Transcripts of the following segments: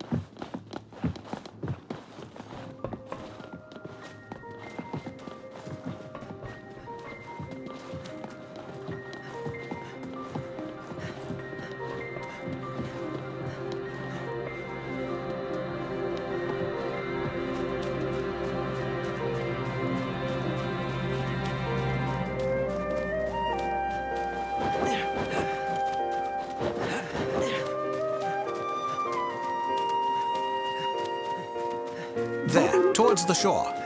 There, towards the shore.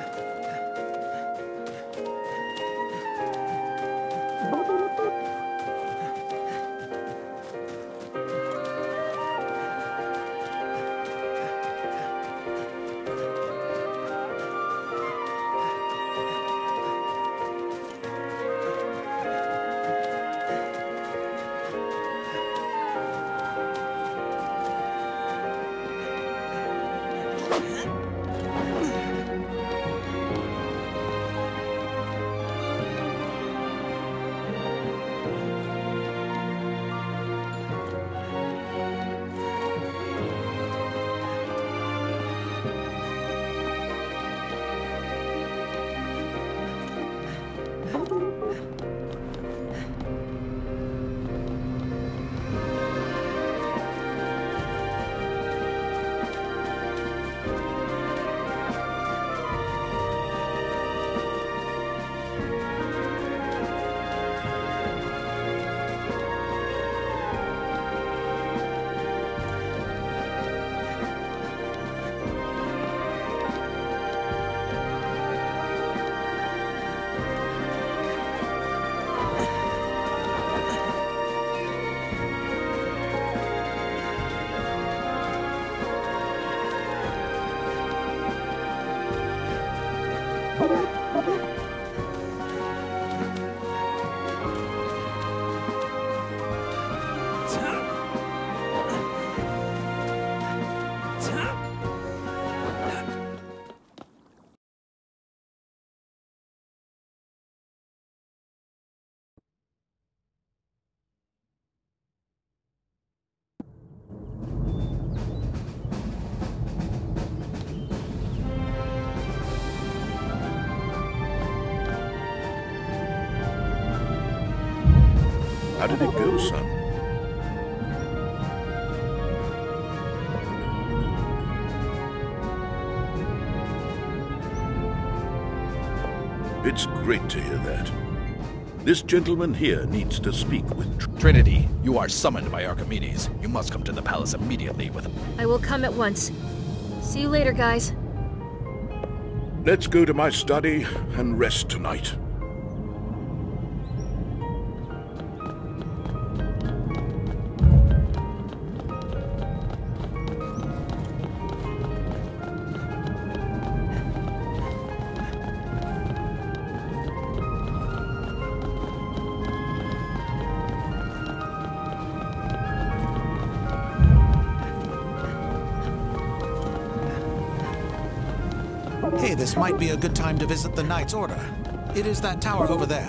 Did it go, son? It's great to hear that. This gentleman here needs to speak with Tr- Trinity, you are summoned by Archimedes. You must come to the palace immediately with... I will come at once. See you later, guys. Let's go to my study and rest tonight. Hey, this might be a good time to visit the Knight's Order. It is that tower over there.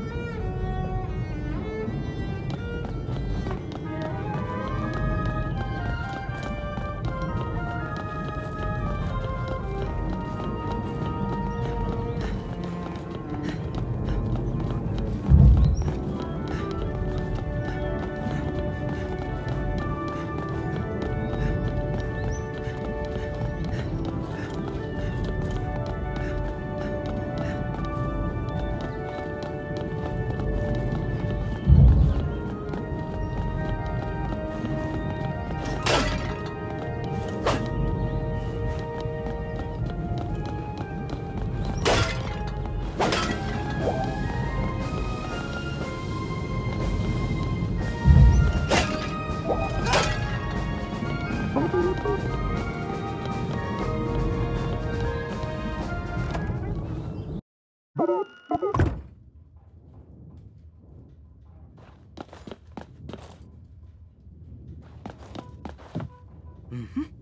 Mm -hmm.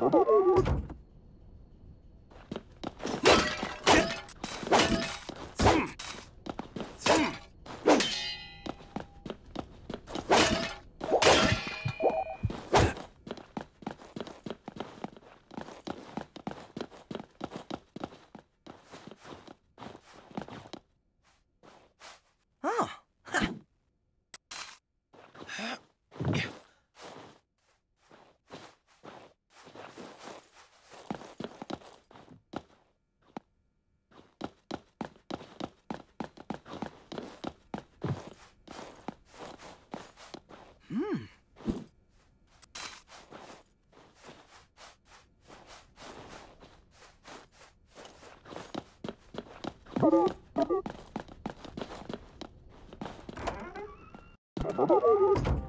Oh, my God. Thank you.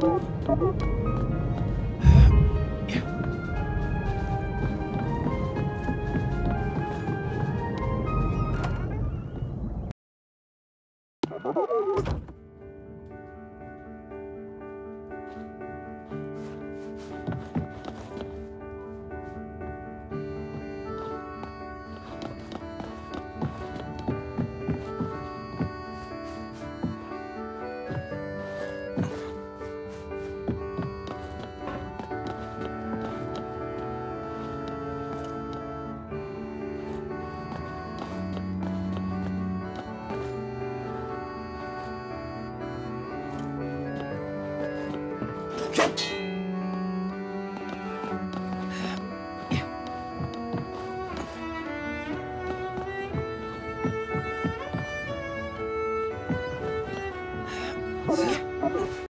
Thank.